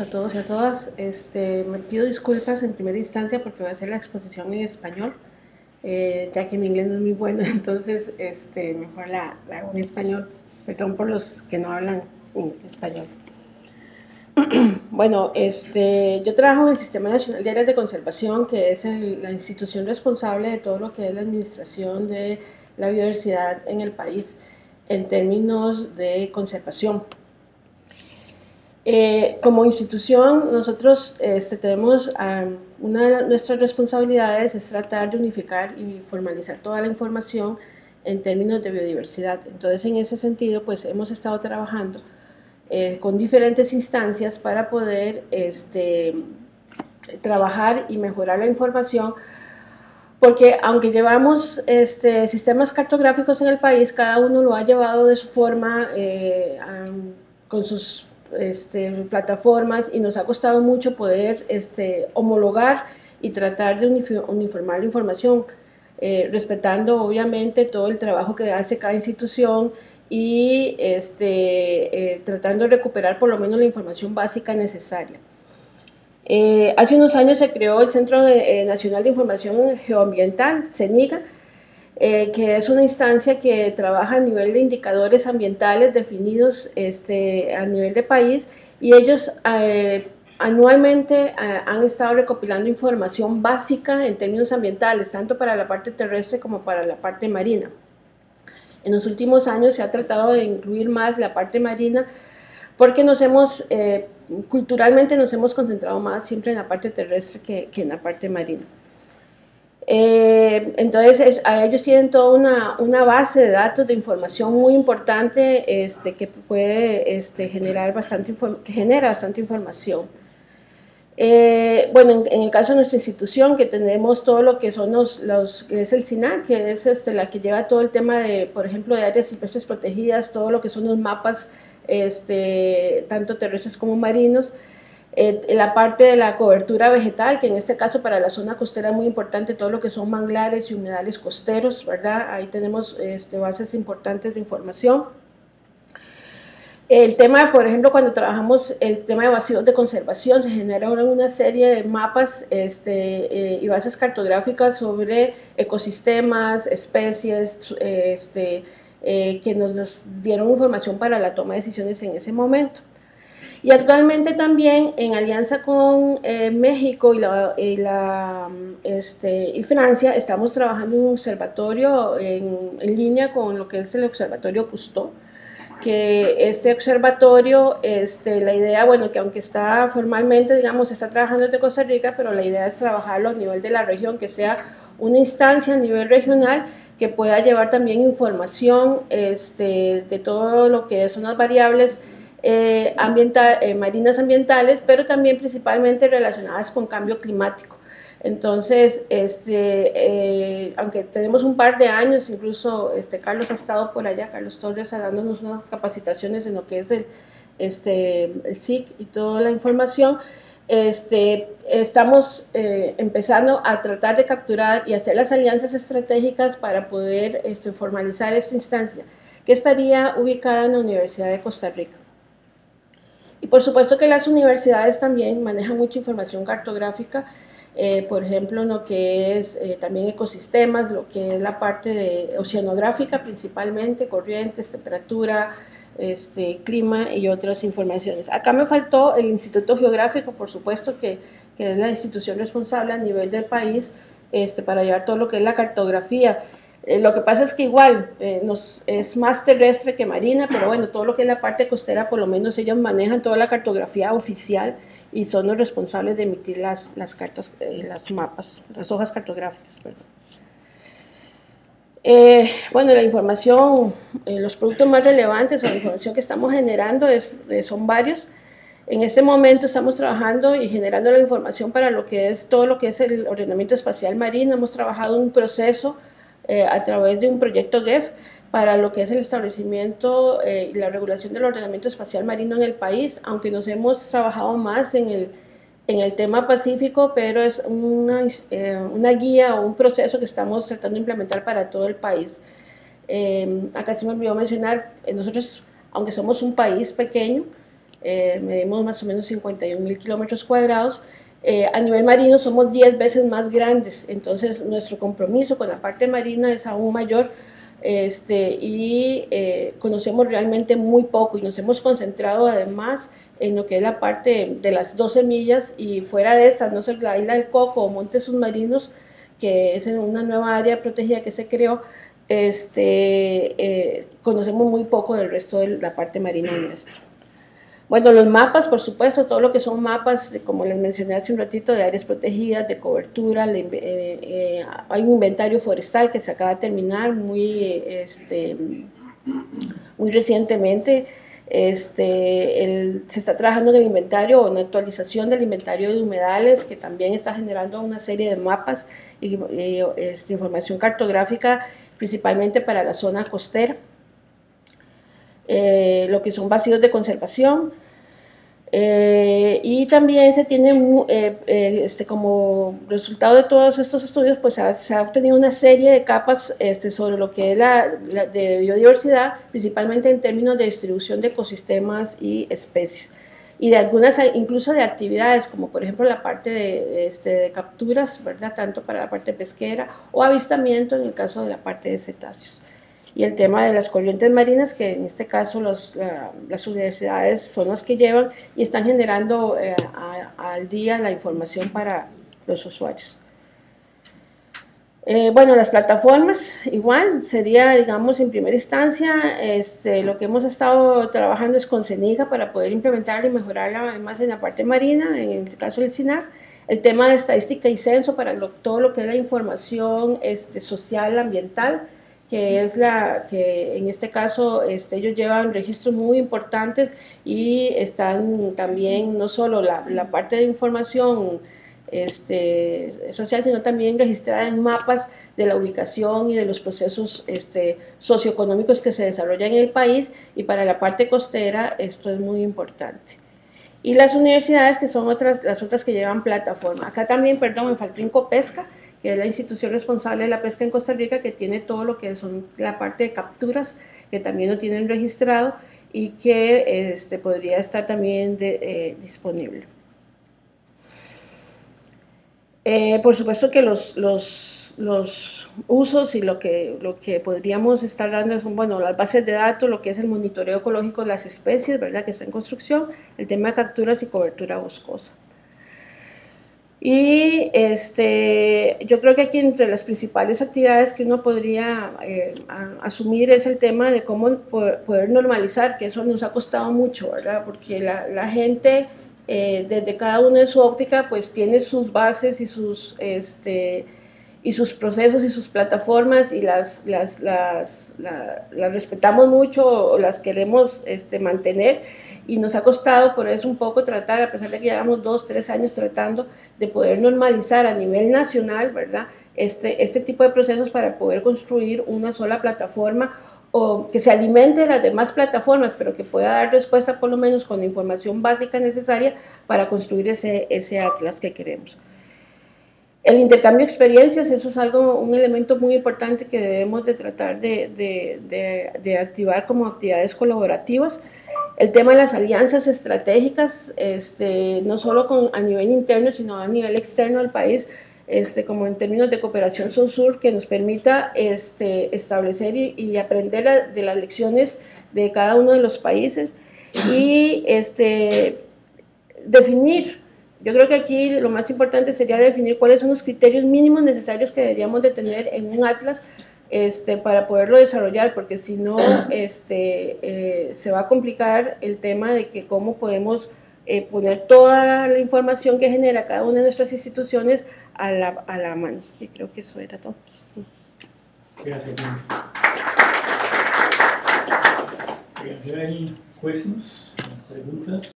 a todos y a todas. Este, me pido disculpas en primera instancia porque voy a hacer la exposición en español, eh, ya que mi inglés no es muy bueno, entonces este, mejor la, hago en español. Perdón por los que no hablan español. bueno, este, yo trabajo en el Sistema Nacional de Áreas de Conservación, que es la institución responsable de todo lo que es la administración de la biodiversidad en el país en términos de conservación. Eh, como institución, nosotros este, tenemos una de nuestras responsabilidades es tratar de unificar y formalizar toda la información en términos de biodiversidad. Entonces, en ese sentido, pues hemos estado trabajando eh, con diferentes instancias para poder este, trabajar y mejorar la información, porque aunque llevamos este, sistemas cartográficos en el país, cada uno lo ha llevado de su forma, eh, con sus este, plataformas y nos ha costado mucho poder este, homologar y tratar de uniformar la información, eh, respetando obviamente todo el trabajo que hace cada institución y este, eh, tratando de recuperar por lo menos la información básica necesaria. Eh, hace unos años se creó el Centro Nacional de Información Geoambiental, CENIGA, eh, que es una instancia que trabaja a nivel de indicadores ambientales definidos este, a nivel de país y ellos eh, anualmente eh, han estado recopilando información básica en términos ambientales, tanto para la parte terrestre como para la parte marina. En los últimos años se ha tratado de incluir más la parte marina porque nos hemos, culturalmente nos hemos concentrado más siempre en la parte terrestre que, que en la parte marina. Eh, entonces, ellos tienen toda una, base de datos de información muy importante este, que puede este, generar bastante, que genera bastante información. Eh, bueno, en, el caso de nuestra institución, que tenemos todo lo que son los, es el SINAC, que es este, la que lleva todo el tema de, por ejemplo, de áreas silvestres protegidas, todo lo que son los mapas, tanto terrestres como marinos, eh, la parte de la cobertura vegetal, que en este caso para la zona costera es muy importante todo lo que son manglares y humedales costeros, ¿verdad? Ahí tenemos este, bases importantes de información. El tema, por ejemplo, cuando trabajamos el tema de vacíos de conservación, se generaron una serie de mapas este, eh, y bases cartográficas sobre ecosistemas, especies, este, eh, que nos dieron información para la toma de decisiones en ese momento. Y actualmente también en alianza con eh, México y, la, y, la, este, y, Francia estamos trabajando en un observatorio en, en, línea con lo que es el observatorio Cousteau, que este observatorio, este, la idea, bueno, que aunque está formalmente, digamos, está trabajando desde Costa Rica, pero la idea es trabajarlo a nivel de la región, que sea una instancia a nivel regional que pueda llevar también información este, de todo lo que son las variables eh, eh, marinas ambientales, pero también principalmente relacionadas con cambio climático. Entonces, este, eh, aunque tenemos un par de años, incluso este, Carlos ha estado por allá, Carlos Torres, dándonos unas capacitaciones en lo que es el, este, SIC y toda la información, este, estamos empezando a tratar de capturar y hacer las alianzas estratégicas para poder formalizar esta instancia, que estaría ubicada en la Universidad de Costa Rica. Y por supuesto que las universidades también manejan mucha información cartográfica, eh, por ejemplo, lo que es eh, también ecosistemas, lo que es la parte de oceanográfica principalmente, corrientes, temperatura, este, clima y otras informaciones. Acá me faltó el Instituto Geográfico, por supuesto, que, que es la institución responsable a nivel del país este, para llevar todo lo que es la cartografía. Eh, lo que pasa es que igual eh, nos, es más terrestre que marina, pero bueno, todo lo que es la parte costera, por lo menos ellos manejan toda la cartografía oficial y son los responsables de emitir las, las cartas, eh, las mapas, las hojas cartográficas. bueno, la información, los productos más relevantes o la información que estamos generando es, son varios. En este momento estamos trabajando y generando la información para lo que es todo lo que es el ordenamiento espacial marino. Hemos trabajado un proceso eh, a través de un proyecto GEF para lo que es el establecimiento eh, y la regulación del ordenamiento espacial marino en el país, aunque nos hemos trabajado más en el, en el tema pacífico, pero es una, eh, una guía o un proceso que estamos tratando de implementar para todo el país. acá se me olvidó mencionar, nosotros, aunque somos un país pequeño, eh, medimos más o menos 51 mil kilómetros cuadrados. Eh, a nivel marino somos 10 veces más grandes, entonces nuestro compromiso con la parte marina es aún mayor este, y eh, conocemos realmente muy poco y nos hemos concentrado además en lo que es la parte de las 12 millas y fuera de estas, no sé, la isla del Coco o Montes Submarinos, que es una nueva área protegida que se creó, este, eh, conocemos muy poco del resto de la parte marina nuestra. Bueno, los mapas, por supuesto, todo lo que son mapas, como les mencioné hace un ratito, de áreas protegidas, de cobertura, eh, eh, hay un inventario forestal que se acaba de terminar muy, este, muy recientemente. Este, se está trabajando en el inventario o en actualización del inventario de humedales, que también está generando una serie de mapas y, este, información cartográfica, principalmente para la zona costera. Eh, lo que son vacíos de conservación. Eh, y también se tiene eh, este, como resultado de todos estos estudios, pues se ha obtenido una serie de capas este, sobre lo que es la, de biodiversidad, principalmente en términos de distribución de ecosistemas y especies. Y de algunas, incluso de actividades, como por ejemplo la parte de, este, de capturas, ¿verdad? tanto para la parte pesquera o avistamiento en el caso de la parte de cetáceos y el tema de las corrientes marinas, que en este caso los, las universidades son las que llevan y están generando eh, al día la información para los usuarios. Eh, bueno, las plataformas, igual, sería, digamos, en primera instancia, este, lo que hemos estado trabajando es con CENIGA para poder implementarla y mejorarla además en la parte marina, en el caso del SINAR, el tema de estadística y censo para todo lo que es la información este, social, ambiental, que es la que en este caso este, ellos llevan registros muy importantes y están también no solo la, la parte de información este, social, sino también registrada en mapas de la ubicación y de los procesos este, socioeconómicos que se desarrollan en el país y para la parte costera esto es muy importante. Y las universidades que son otras, las otras que llevan plataforma. Acá también, perdón, me faltó Incopesca, que es la institución responsable de la pesca en Costa Rica, que tiene todo lo que son la parte de capturas, que también lo tienen registrado y que este, podría estar también eh, disponible. Eh, por supuesto que los, los, los, usos y lo que, lo que podríamos estar dando son, bueno, las bases de datos, lo que es el monitoreo ecológico de las especies, ¿verdad?, que está en construcción, el tema de capturas y cobertura boscosa. Y este, yo creo que aquí entre las principales actividades que uno podría eh, asumir es el tema de cómo poder, normalizar, que eso nos ha costado mucho, ¿verdad? Porque la, gente eh, desde cada una de su óptica pues tiene sus bases y sus, este, y sus procesos y sus plataformas y las, las, las, las respetamos mucho, las queremos este, mantener y nos ha costado por eso un poco tratar, a pesar de que llevamos dos, tres años tratando de poder normalizar a nivel nacional, ¿verdad? Este, este tipo de procesos para poder construir una sola plataforma o que se alimente de las demás plataformas, pero que pueda dar respuesta por lo menos con la información básica necesaria para construir ese, ese atlas que queremos. El intercambio de experiencias, eso es algo, un elemento muy importante que debemos de tratar de, de, de activar como actividades colaborativas. El tema de las alianzas estratégicas, este, no solo con, a nivel interno, sino a nivel externo del país, este, como en términos de cooperación sur-sur, que nos permita este, establecer y, aprender de las lecciones de cada uno de los países y este, definir. Yo creo que aquí lo más importante sería definir cuáles son los criterios mínimos necesarios que deberíamos de tener en un atlas este, para poderlo desarrollar, porque si no este, eh, se va a complicar el tema de que cómo podemos eh, poner toda la información que genera cada una de nuestras instituciones a la, a la mano. Y creo que eso era todo. Gracias. ¿Hay questions, preguntas?